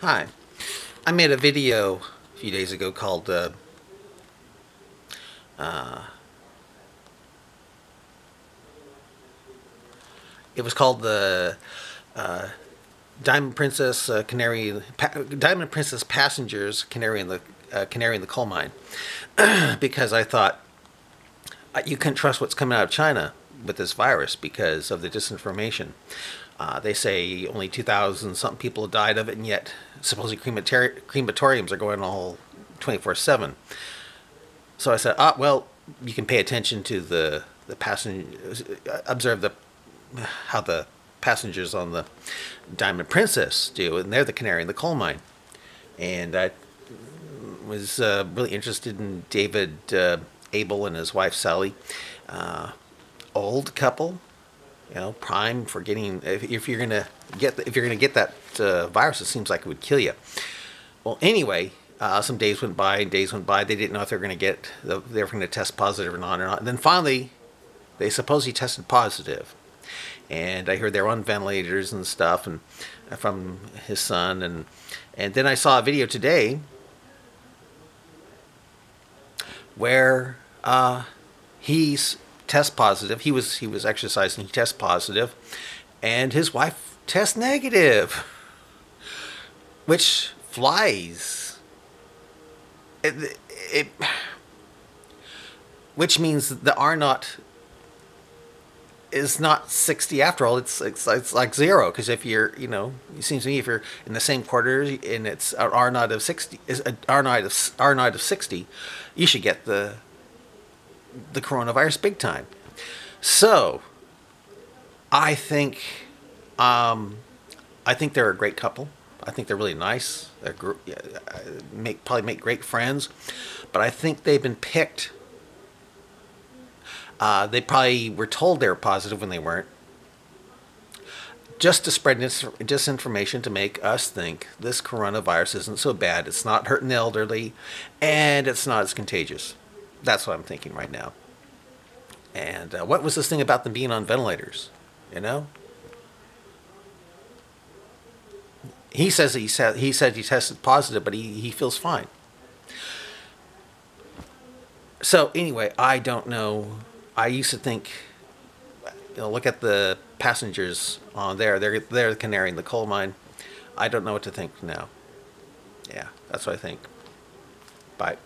Hi. I made a video a few days ago called uh, uh, it was called the uh, Diamond Princess uh, Canary pa- Diamond Princess Passengers Canary in the uh, Canary in the Coal Mine because I thought uh, you can't trust what's coming out of China with this virus because of the disinformation. Uh, they say only 2,000 something people died of it, and yet supposedly crematori- crematoriums are going all 24 7. So I said, ah, well, you can pay attention to the, the passengers, observe the how the passengers on the Diamond Princess do, and they're the canary in the coal mine. And I was uh, really interested in David uh, Abel and his wife Sally. Uh, old couple, you know, prime for getting. If, if you're gonna get if you're gonna get that uh, virus, it seems like it would kill you. Well, anyway, uh, some days went by and days went by. They didn't know if they were going to get the, they were going to test positive or not or not. And then finally, they supposedly tested positive, and I heard they were on ventilators and stuff, and uh, from his son, and and then I saw a video today where uh, he's test positive. He was he was exercising. He test positive, and his wife test negative, which flies. It, it which means the R naught is not 60 after all it's it's, it's like zero because if you're you know it seems to me if you're in the same quarter and it's an r naught of 60 is a r naught of r naught of 60 you should get the the coronavirus big time so i think um i think they're a great couple i think they're really nice they're gr- make probably make great friends but i think they've been picked uh, they probably were told they were positive when they weren't. Just to spread dis- disinformation to make us think this coronavirus isn't so bad. It's not hurting the elderly, and it's not as contagious. That's what I'm thinking right now. And uh, what was this thing about them being on ventilators? You know? He says he said he said he tested positive, but he, he feels fine. So anyway, I don't know I used to think, you know, look at the passengers on there. They're they're the canary in the coal mine. I don't know what to think now. Yeah, that's what I think. Bye.